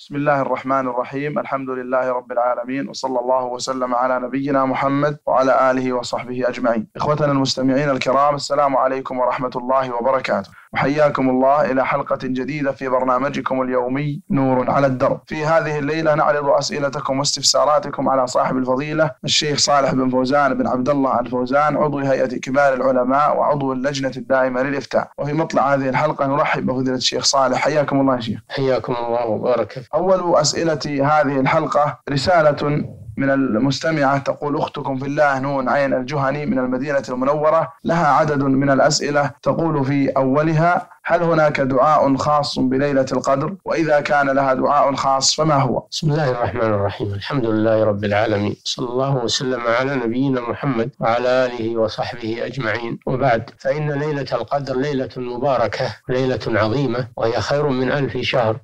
بسم الله الرحمن الرحيم. الحمد لله رب العالمين وصلى الله وسلم على نبينا محمد وعلى آله وصحبه أجمعين. إخوتنا المستمعين الكرام السلام عليكم ورحمة الله وبركاته. وحياكم الله إلى حلقة جديدة في برنامجكم اليومي نور على الدرب. في هذه الليلة نعرض أسئلتكم واستفساراتكم على صاحب الفضيلة الشيخ صالح بن فوزان بن عبد الله الفوزان عضو هيئة كبار العلماء وعضو اللجنة الدائمة للإفتاء. وفي مطلع هذه الحلقة نرحب بفضيلة الشيخ صالح. حياكم الله يا شيخ. حياكم الله وبارك أول أسئلة هذه الحلقة رسالة من المستمعة تقول أختكم في الله نون عين الجهني من المدينة المنورة لها عدد من الأسئلة تقول في أولها هل هناك دعاء خاص بليلة القدر؟ وإذا كان لها دعاء خاص فما هو؟ بسم الله الرحمن الرحيم. الحمد لله رب العالمين. صلى الله وسلم على نبينا محمد وعلى آله وصحبه أجمعين. وبعد فإن ليلة القدر ليلة مباركة ليلة عظيمة وهي خير من ألف شهر.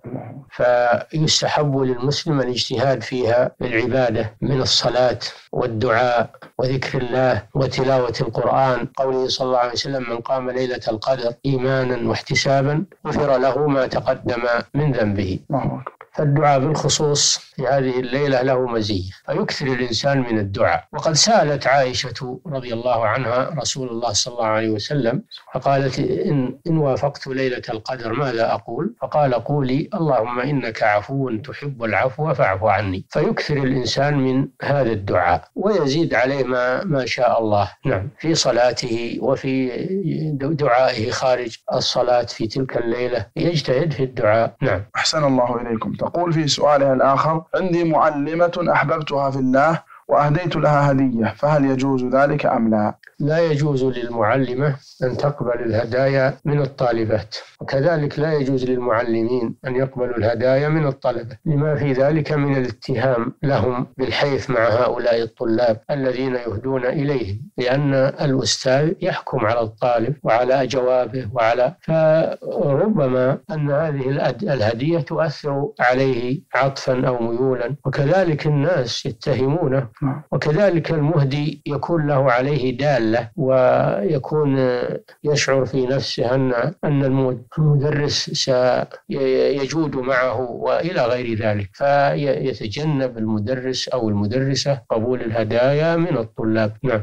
فيستحب للمسلم الاجتهاد فيها بالعبادة من الصلاة والدعاء وذكر الله وتلاوة القرآن. قوله صلى الله عليه وسلم من قام ليلة القدر إيمانا واحتسابا غفر له ما تقدم من ذنبه. فالدعاء بالخصوص في هذه الليلة له مزية فيكثر الإنسان من الدعاء. وقد سألت عائشة رضي الله عنها رسول الله صلى الله عليه وسلم فقالت إن, إن وافقت ليلة القدر ماذا أقول؟ فقال قولي اللهم إنك عفو تحب العفو فاعف عني. فيكثر الإنسان من هذا الدعاء ويزيد عليه ما, ما شاء الله. نعم. في صلاته وفي دعائه خارج الصلاة في تلك الليلة يجتهد في الدعاء. نعم. أحسن الله إليكم. تقول في سؤالها الآخر عندي معلمة أحببتها في الله وأهديت لها هدية فهل يجوز ذلك أم لا؟ لا يجوز للمعلمة أن تقبل الهدايا من الطالبات. وكذلك لا يجوز للمعلمين أن يقبلوا الهدايا من الطلبة. لما في ذلك من الاتهام لهم بالحيف مع هؤلاء الطلاب الذين يهدون إليهم. لأن الأستاذ يحكم على الطالب وعلى جوابه وعلى فربما أن هذه الهدية تؤثر عليه عطفا أو ميولا. وكذلك الناس يتهمونه. وكذلك المهدي يكون له عليه دالة ويكون يشعر في نفسه أن أن المدرس سيجود معه وإلى غير ذلك. فيتجنب المدرس أو المدرسة قبول الهدايا من الطلاب. نعم.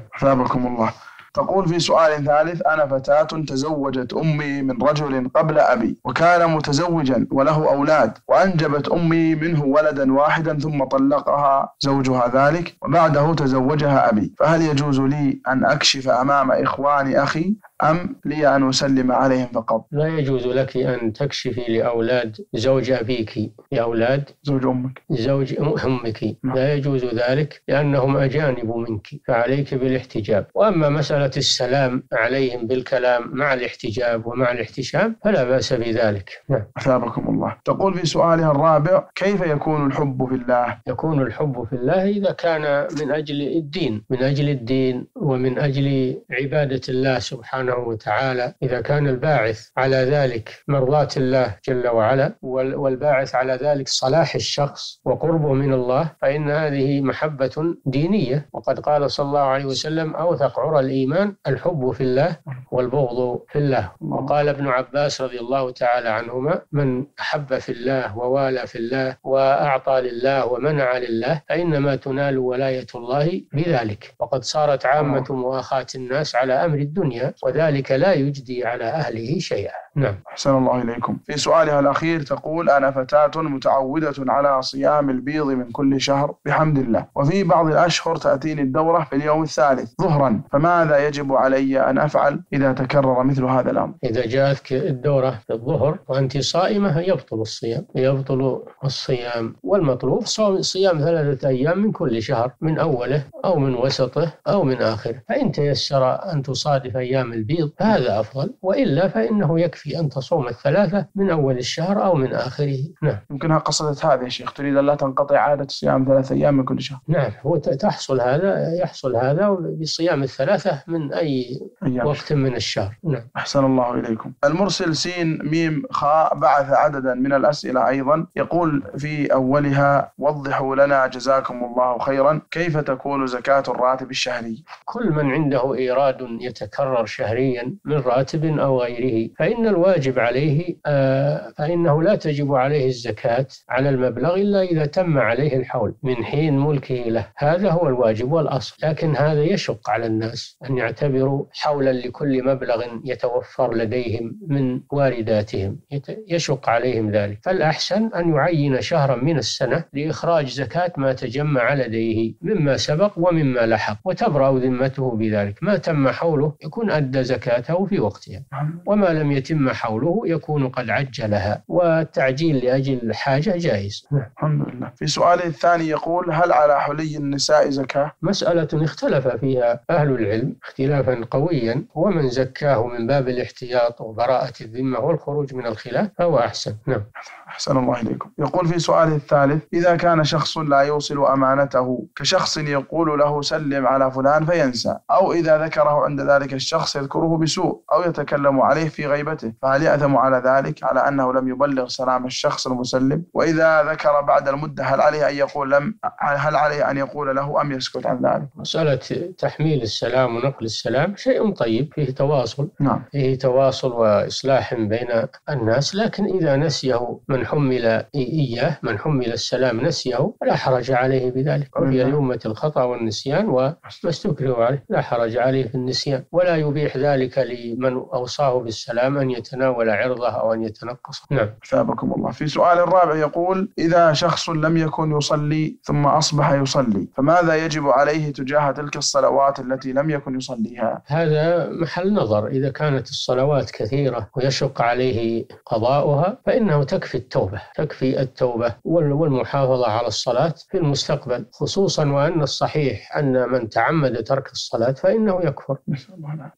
الله. تقول في سؤال ثالث أنا فتاة تزوجت أمي من رجل قبل أبي وكان متزوجا وله أولاد وأنجبت أمي منه ولدا واحدا ثم طلقها زوجها ذلك وبعده تزوجها أبي. فهل يجوز لي أن أكشف أمام إخوان أخي؟ أم لي أن أسلم عليهم فقط؟ لا يجوز لك أن تكشفي لأولاد زوج أبيك لأولاد زوج أمك. زوج أمك. لا يجوز ذلك لأنهم أجانب منك فعليك بالاحتجاب. وأما مسألة السلام عليهم بالكلام مع الاحتجاب ومع الاحتشام فلا بأس بذلك. نعم. أثابكم الله. تقول في سؤالها الرابع كيف يكون الحب في الله؟ يكون الحب في الله إذا كان من أجل الدين من أجل الدين ومن أجل عبادة الله سبحانه وتعالى إذا كان الباعث على ذلك مرضاة الله جل وعلا والباعث على ذلك صلاح الشخص وقربه من الله فإن هذه محبة دينية. وقد قال صلى الله عليه وسلم أوثق عرى الإيمان الحب في الله والبغض في الله. وقال ابن عباس رضي الله تعالى عنهما من أحب في الله ووالى في الله وأعطى لله ومنع لله فإنما تنال ولاية الله بذلك. وقد صارت عامة مؤاخاة الناس على أمر الدنيا وذلك لا يجدي على أهله شيئا. نعم. أحسن الله إليكم. في سؤالها الأخير تقول أنا فتاة متعودة على صيام البيض من كل شهر بحمد الله. وفي بعض الأشهر تأتيني الدورة في اليوم الثالث ظهرا. فماذا يجب علي أن أفعل إذا تكرر مثل هذا الأمر؟ إذا جاءتك الدورة في الظهر وأنت صائمة يبطل الصيام. يبطل الصيام والمطلوب صوم صيام ثلاثة أيام من كل شهر من أوله أو من وسطه أو من آخره. فإن تيسر أن تصادف أيام البيض فهذا أفضل. وإلا فإنه يكفي يكفي أن تصوم الثلاثة من أول الشهر أو من آخره نعم. يمكنها قصدت هذا يا شيخ. تريد أن لا تنقطع عادة صيام ثلاثة أيام من كل شهر. نعم. هو تحصل هذا يحصل هذا بصيام الثلاثة من أي أيام. وقت من الشهر. نعم. أحسن الله إليكم. المرسل سين ميم خاء بعث عددا من الأسئلة أيضا. يقول في أولها وضحوا لنا جزاكم الله خيرا. كيف تكون زكاة الراتب الشهري؟ كل من عنده إيراد يتكرر شهريا من راتب أو غيره فإن الواجب عليه آه، فإنه لا تجب عليه الزكاة على المبلغ إلا إذا تم عليه الحول من حين ملكه له. هذا هو الواجب والأصل. لكن هذا يشق على الناس أن يعتبروا حولا لكل مبلغ يتوفر لديهم من وارداتهم. يشق عليهم ذلك. فالأحسن أن يعين شهرا من السنة لإخراج زكاة ما تجمع لديه مما سبق ومما لحق وتبرأ ذمته بذلك. ما تم حوله يكون أدى زكاته في وقتها. وما لم يتم حوله يكون قد عجلها والتعجيل لأجل الحاجة جائز. نعم. الحمد لله. في سؤال الثاني يقول هل على حلي النساء زكاة؟ مسألة اختلف فيها أهل العلم اختلافا قويا ومن زكاه من باب الاحتياط وبراءة الذمة والخروج من الخلاف فهو أحسن. نعم. أحسن الله إليكم. يقول في سؤال الثالث إذا كان شخص لا يوصل أمانته كشخص يقول له سلم على فلان فينسى أو إذا ذكره عند ذلك الشخص يذكره بسوء أو يتكلم عليه في غيبته. فهل يأثم على ذلك على أنه لم يبلغ سلام الشخص المسلم. وإذا ذكر بعد المدة هل عليه أن يقول لم هل عليه أن يقول له أم يسكت عن ذلك؟ مسألة تحميل السلام ونقل السلام شيء طيب فيه تواصل. نعم. فيه تواصل وإصلاح بين الناس. لكن إذا نسيه من حمل إياه من حمل السلام نسيه فلا حرج عليه بذلك. عفي لأمة الخطأ والنسيان وما استكرهوا عليه. لا حرج عليه في النسيان. ولا يبيح ذلك لمن أوصاه بالسلام أن يتناول عرضه أو أن يتنقصه. نعم. ثابكم الله. في سؤال الرابع يقول إذا شخص لم يكن يصلي ثم أصبح يصلي فماذا يجب عليه تجاه تلك الصلوات التي لم يكن يصليها؟ هذا محل نظر. إذا كانت الصلوات كثيرة ويشق عليه قضاؤها فإنه تكفي التوبة تكفي التوبة والمحافظة على الصلاة في المستقبل. خصوصا وأن الصحيح أن من تعمد ترك الصلاة فإنه يكفر.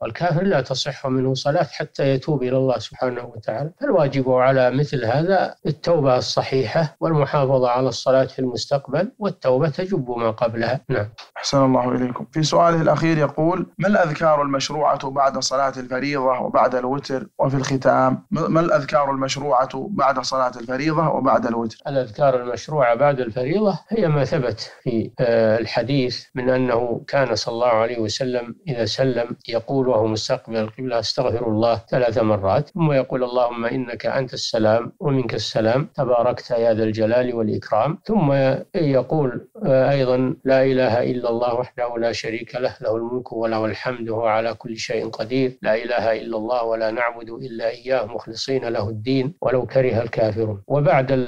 والكافر لا تصح منه صلاة حتى يتوب إلى الله. سبحانه وتعالى. فالواجب على مثل هذا التوبة الصحيحة والمحافظة على الصلاة في المستقبل والتوبة تجب ما قبلها. نعم. أحسن الله إليكم. في سؤاله الأخير يقول ما الأذكار المشروعة بعد صلاة الفريضة وبعد الوتر وفي الختام؟ ما الأذكار المشروعة بعد صلاة الفريضة وبعد الوتر؟ الأذكار المشروعة بعد الفريضة هي ما ثبت في آه، الحديث من أنه كان صلى الله عليه وسلم إذا سلم يقول وهو مستقبل القبلة أستغفر الله ثلاث مرات. ثم يقول اللهم إنك أنت السلام ومنك السلام تباركت يا ذا الجلال والإكرام. ثم يقول أيضا لا إله إلا الله وحده لا شريك له له الملك وله الحمد وهو على كل شيء قدير. لا إله إلا الله ولا نعبد إلا إياه مخلصين له الدين ولو كره الكافرون. وبعد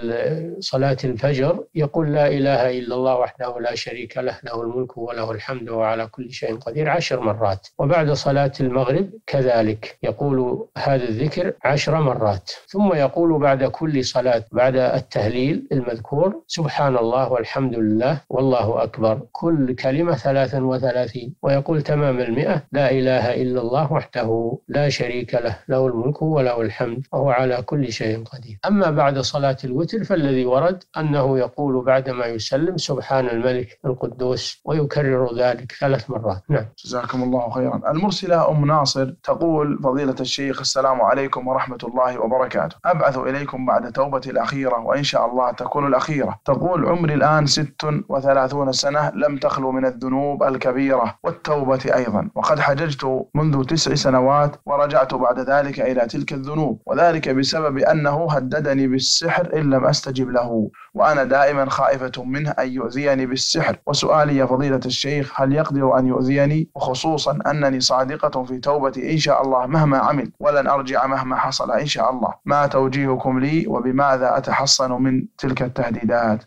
صلاة الفجر يقول لا إله إلا الله وحده لا شريك له له الملك وله الحمد وهو على كل شيء قدير عشر مرات. وبعد صلاة المغرب كذلك. يقول هذا الذكر عشر مرات ثم يقول بعد كل صلاة بعد التهليل المذكور سبحان الله والحمد لله والله أكبر كل كلمة ثلاثا وثلاثين ويقول تمام المئة لا إله إلا الله وحده لا شريك له له الملك وله الحمد وهو على كل شيء قدير أما بعد صلاة الوتر فالذي ورد أنه يقول بعدما يسلم سبحان الملك القدوس ويكرر ذلك ثلاث مرات. نعم. جزاكم الله خيرا. المرسلة أم ناصر تقول فضيلة الشيخ السلام عليكم ورحمة الله وبركاته. أبعث إليكم بعد توبتي الأخيرة وإن شاء الله تكون الأخيرة. تقول عمري الآن ست وثلاثون سنة لم تخلو من الذنوب الكبيرة والتوبة أيضا. وقد حججت منذ تسع سنوات ورجعت بعد ذلك إلى تلك الذنوب وذلك بسبب أنه هددني بالسحر إن لم أستجب له. وأنا دائما خائفة منه أن يؤذيني بالسحر. وسؤالي يا فضيلة الشيخ هل يقدر أن يؤذيني؟ وخصوصا أنني صادقة في توبتي إن شاء الله مهما عمل ولن أرجع مهما حصل إن شاء الله. ما توجيهكم لي؟ وبماذا أتحصن من تلك التهديدات؟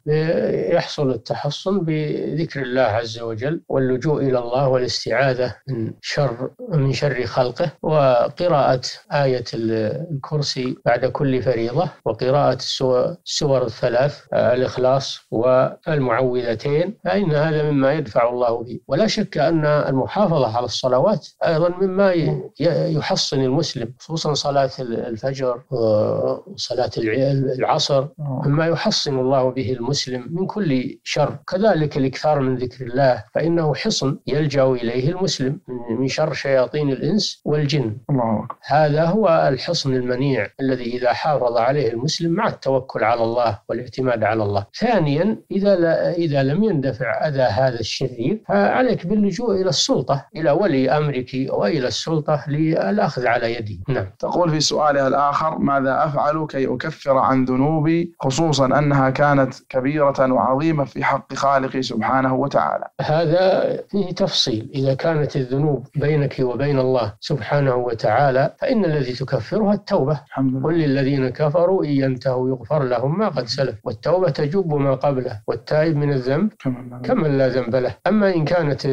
يحصل التحصن بذكر الله عز وجل واللجوء إلى الله والاستعاذة من شر من شر خلقه. وقراءة آية الكرسي بعد كل فريضة وقراءة السور الثلاث الإخلاص والمعوذتين فإن هذا مما يدفع الله به. ولا شك أن المحافظة على الصلوات أيضا مما يحصن المسلم خصوصا صلاة الفجر وصلاة العصر. مما يحصن الله به المسلم من كل شر. كذلك الإكثار من ذكر الله فإنه حصن يلجأ إليه المسلم من شر شياطين الإنس والجن. الله هذا هو الحصن المنيع الذي إذا حافظ عليه المسلم مع التوكل على الله والاعتماد على الله. ثانيا إذا لا إذا لم يندفع أذى هذا الشرير فعليك باللجوء إلى السلطة إلى ولي أمرك وإلى السلطة للأخذ على يدي. نعم. تقول في سؤالها الآخر ماذا أفعل كي أكفر عن ذنوبي خصوصا أنها كانت كبيرة وعظيمة في حق خالقي سبحانه وتعالى؟ هذا فيه تفصيل. إذا كانت الذنوب بينك وبين الله سبحانه وتعالى فإن الذي تكفرها التوبة. قل للذين كفروا إن ينتهوا يغفر لهم ما قد سلف. والتوبة تجب ما قبله والتائب من الذنب كمن لا ذنب له. أما إن كانت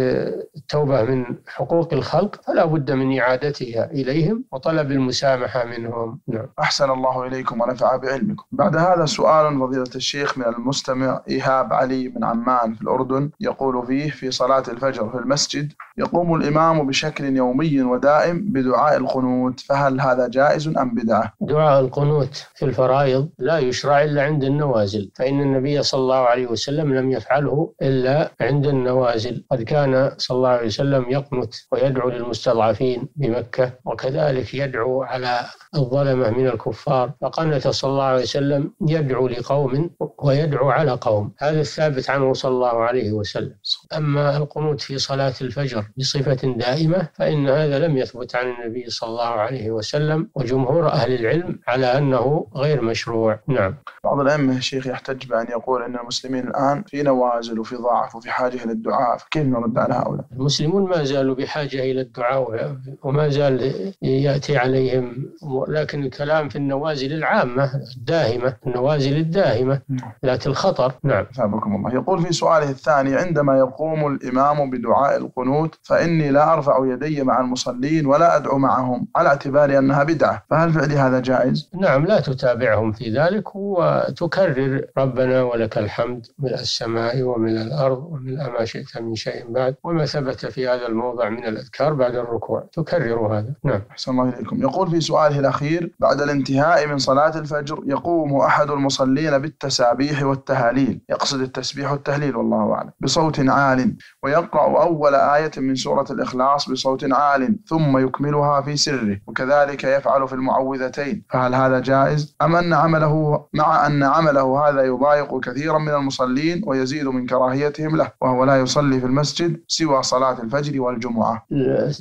التوبة من حقوق الخلق فلا بد من إعادتها إليهم وطلب المسامحة منهم. نعم. أحسن الله إليكم ونفع بعلمكم. بعد هذا سؤال فضيلة الشيخ من المستمع إيهاب علي من عمان في الأردن يقول فيه في صلاة الفجر في المسجد يقوم الإمام بشكل يومي ودائم بدعاء القنوت فهل هذا جائز أم بدعة؟ دعاء القنوت في الفرائض لا يشرع إلا عند النوازل. فإن النبي صلى الله عليه وسلم لم يفعله إلا عند النوازل. قد كان صلى الله عليه وسلم يقنت ويدعو للمستضعفين بمكة وكذلك يدعو على الظلمة من الكفار. فقنت صلى الله عليه وسلم يدعو لقوم ويدعو على قوم. هذا الثابت عنه صلى الله عليه وسلم. أما القنوت في صلاة الفجر بصفة دائمة فإن هذا لم يثبت عن النبي صلى الله عليه وسلم وجمهور أهل العلم على أنه غير مشروع. نعم. بعض الأئمة الشيخ يحتج بأن يقول أن المسلمين الآن في نوازل وفي ضعف وفي حاجة إلى الدعاء فكيف نرد على هؤلاء المسلمون ما زالوا بحاجة إلى الدعاء وما زال يأتي عليهم لكن الكلام في النوازل العامة الداهمة النوازل الداهمة نعم. ذات الخطر نعم ثابكم الله يقول في سؤاله الثاني عندما يقوم الإمام بدعاء القنوت فإني لا أرفع يدي مع المصلين ولا أدعو معهم على اعتبار أنها بدعة فهل فعلي هذا جائز؟ نعم لا تتابعهم في ذلك وتكرر ربنا ولك الحمد من السماء ومن الأرض ومن ما شئت من شيء بعد وما ثبت في هذا الموضع من الأذكار بعد الركوع. تكرر هذا. نعم. أحسن الله إليكم. يقول في سؤاله الأخير بعد الانتهاء من صلاة الفجر يقوم أحد المصلين بالتسابيح والتهاليل يقصد التسبيح والتهليل والله أعلم. بصوت عال. ويقرأ أول آية من سورة الإخلاص بصوت عال ثم يكملها في سره. وكذلك يفعل في المعوذتين. فهل هذا جائز؟ أم أن عمله مع أن عمله هذا يضايق كثيرا من المصلين ويزيد من كراهيتهم له وهو لا يصلي في المسجد سوى صلاة الفجر والجمعة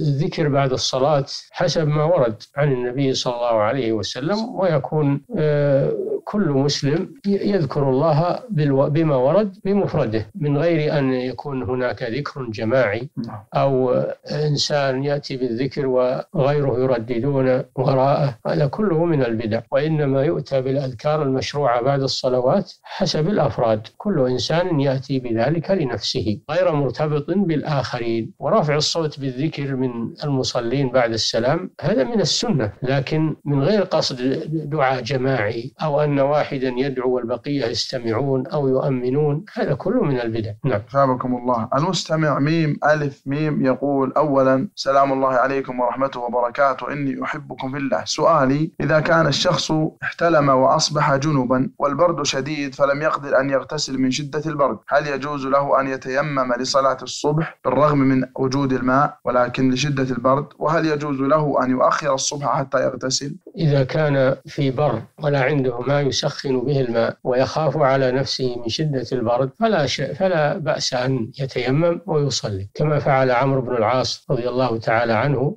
الذكر بعد الصلاة حسب ما ورد عن النبي صلى الله عليه وسلم ويكون آه، كل مسلم يذكر الله بما ورد بمفرده من غير أن يكون هناك ذكر جماعي نعم. أو إنسان يأتي بالذكر وغيره يرددون وراءه هذا كله من البدع وإنما يؤتى بالأذكار المشروعة بعد الصلوات حسب الأفراد. كل إنسان يأتي بذلك لنفسه. غير مرتبط بالآخرين. ورفع الصوت بالذكر من المصلين بعد السلام هذا من السنة. لكن من غير قصد دعاء جماعي أو أن واحدا يدعو والبقية يستمعون أو يؤمنون هذا كله من البدع. نعم. الله. المستمع ميم ألف ميم يقول أولا سلام الله عليكم ورحمته وبركاته. إني أحبكم في الله. سؤالي إذا كان الشخص احتلم وأصبح جنبا والبرد شديد فلم يقدر أن يغتسل من شدة البرد. هل يجوز له أن يتيمم لصلاة الصبح بالرغم من وجود الماء ولكن لشدة البرد؟ وهل يجوز له أن يؤخر الصبح حتى يغتسل؟ إذا كان في بر ولا عنده ما يسخن به الماء ويخاف على نفسه من شدة البرد فلا شيء فلا بأس أن يتيمم ويصلي. كما فعل عمرو بن العاص رضي الله تعالى عنه.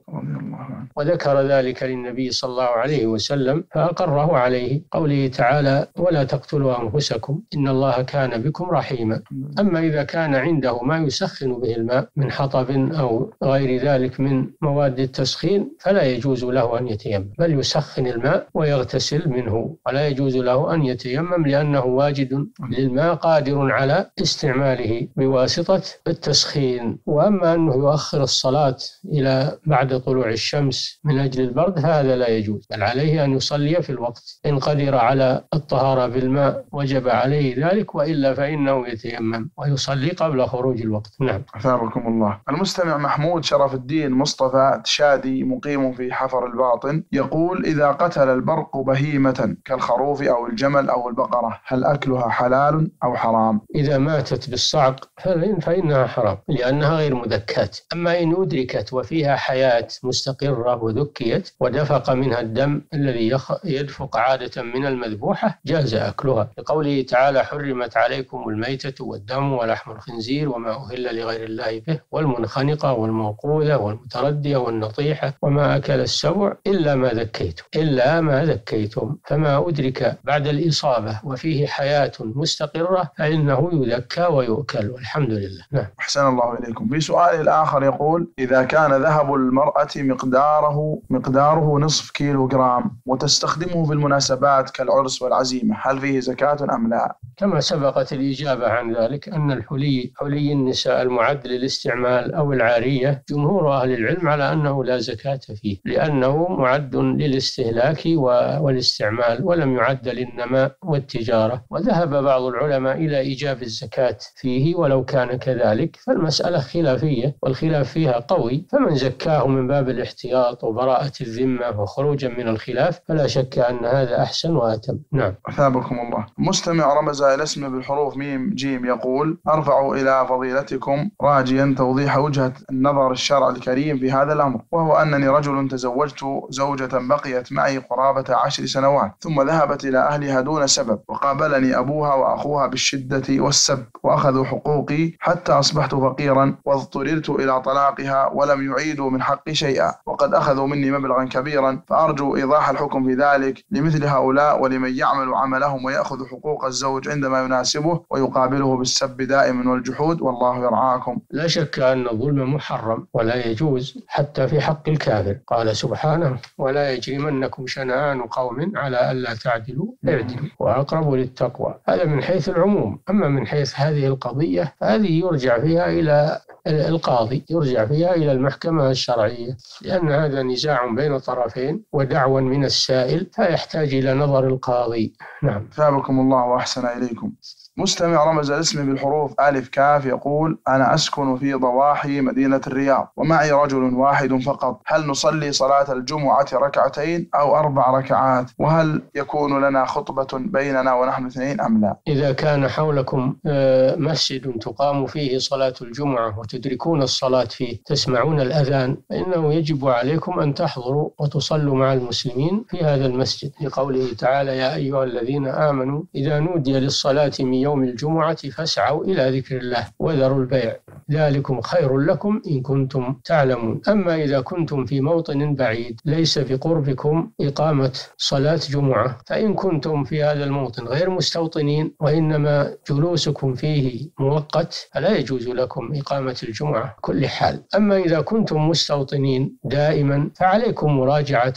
وذكر ذلك للنبي صلى الله عليه وسلم فأقره عليه قوله تعالى ولا تقتلوا أنفسكم إن الله كان بكم رحيما. أما إذا كان عنده ما يسخن به الماء من حطب أو غير ذلك من مواد التسخين فلا يجوز له أن يتيمم بل يسخن الماء ويغتسل منه ولا يجوز له أن يتيمم لأنه واجد للماء قادر على استعماله بواسطة التسخين. وأما أنه يؤخر الصلاة إلى بعد طلوع الشمس الشمس من أجل البرد فهذا لا يجوز بل عليه أن يصلي في الوقت. إن قدر على الطهارة بالماء وجب عليه ذلك وإلا فإنه يتيمم ويصلي قبل خروج الوقت. نعم. أثابكم الله. المستمع محمود شرف الدين مصطفى تشادي مقيم في حفر الباطن يقول إذا قتل البرق بهيمة كالخروف أو الجمل أو البقرة هل أكلها حلال أو حرام؟ إذا ماتت بالصعق فإنها حرام لأنها غير مذكاة. أما إن أدركت وفيها حياة مستقرة وذكيت ودفق منها الدم الذي يدفق عادة من المذبوحة جاز أكلها. لقوله تعالى حرمت عليكم الميتة والدم ولحم الخنزير وما أهل لغير الله به والمنخنقة والموقوذة والمتردية والنطيحة وما أكل السبع إلا ما ذكيتم. إلا ما ذكيتم. فما أدرك بعد الإصابة وفيه حياة مستقرة فإنه يذكى ويؤكل والحمد لله. نعم. أحسن الله إليكم. في سؤال الآخر يقول إذا كان ذهب المرأة مقداره مقداره نصف كيلو جرام وتستخدمه بالمناسبات كالعرس والعزيمة هل فيه زكاة أم لا؟ كما سبقت الإجابة عن ذلك أن الحلي حلي النساء المعد للاستعمال أو العارية جمهور أهل العلم على أنه لا زكاة فيه لأنه معد للاستهلاك والاستعمال ولم يعد للنماء والتجارة وذهب بعض العلماء إلى إيجاب الزكاة فيه ولو كان كذلك فالمسألة خلافية والخلاف فيها قوي فمن زكاه من باب الاحتياط وبراءة الذمة وخروجا من الخلاف فلا شك أن هذا أحسن وأتم. نعم. أثابكم الله. مستمع رمز إلى اسمه بالحروف ميم جيم يقول أرفع إلى فضيلتكم راجيا توضيح وجهة النظر الشرع الكريم في هذا الأمر وهو أنني رجل تزوجت زوجة بقيت معي قرابة عشر سنوات ثم ذهبت إلى أهلها دون سبب وقابلني أبوها وأخوها بالشدة والسب وأخذوا حقوقي حتى أصبحت فقيرا واضطررت إلى طلاقها ولم يعيدوا من حقي شيئا وقد أخذوا مني مبلغا كبيرا فأرجو إيضاح الحكم في ذلك لمثل هؤلاء ولمن يعمل عملهم ويأخذ حقوق الزوج عندما يناسبه ويقابله بالسب دائما والجحود. والله يرعاكم. لا شك أن الظلم محرم ولا يجوز حتى في حق الكافر. قال سبحانه ولا يجرمنكم شنآن قوم على ألا تعدلوا اعدلوا وأقرب للتقوى. هذا من حيث العموم. أما من حيث هذه القضية فهذه يرجع فيها إلى القاضي يرجع فيها إلى المحكمة الشرعية لأن هذا نزاع بين طرفين ودعوى من السائل فيحتاج إلى نظر القاضي. نعم. ثابكم الله وأحسن إليكم. مستمع رمز اسمي بالحروف ألف كاف يقول أنا أسكن في ضواحي مدينة الرياض ومعي رجل واحد فقط. هل نصلي صلاة الجمعة ركعتين أو أربع ركعات؟ وهل يكون لنا خطبة بيننا ونحن اثنين أم لا؟ إذا كان حولكم مسجد تقام فيه صلاة الجمعة وتدركون الصلاة فيه تسمعون الأذان فإنه يجب عليكم أن تحضروا وتصلوا مع المسلمين في هذا المسجد. لقوله تعالى يا أيها الذين آمنوا إذا نودي للصلاة من يوم الجمعة فاسعوا إلى ذكر الله وذروا البيع. ذلكم خير لكم إن كنتم تعلمون. أما إذا كنتم في موطن بعيد ليس بقربكم إقامة صلاة جمعة. فإن كنتم في هذا الموطن غير مستوطنين وإنما جلوسكم فيه مؤقت فلا يجوز لكم إقامة الجمعة. كل حال. أما إذا كنتم مستوطنين دائما فعليكم مراجعة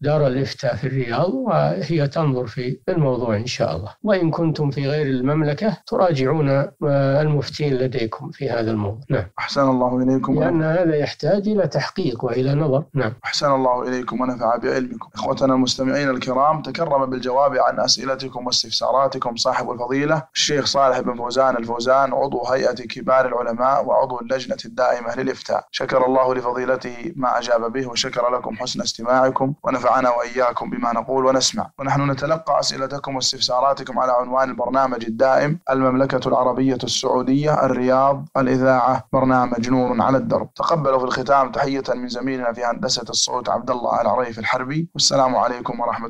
دار الإفتاء في الرياض وهي تنظر في الموضوع إن شاء الله. وإن كنتم في غير المملكة تراجعون المفتين لديكم في هذا الموضوع. نعم. أحسن الله إليكم لأن هذا يحتاج إلى تحقيق وإلى نظر. نعم. أحسن الله إليكم ونفع بعلمكم. إخوتنا المستمعين الكرام تكرم بالجواب عن أسئلتكم واستفساراتكم صاحب الفضيلة الشيخ صالح بن فوزان الفوزان عضو هيئة كبار العلماء وعضو اللجنة الدائمة للإفتاء. شكر الله لفضيلته ما أجاب به وشكر لكم حسن استماعكم ونفعنا وإياكم بما نقول ونسمع. ونحن نتلقى أسئلتكم واستفساراتكم على عنوان البرنامج الدائم المملكة العربية السعودية الرياض الإذاعة برنامج نور على الدرب. تقبلوا في الختام تحية من زميلنا في هندسة الصوت عبد الله العريف الحربي. والسلام عليكم ورحمة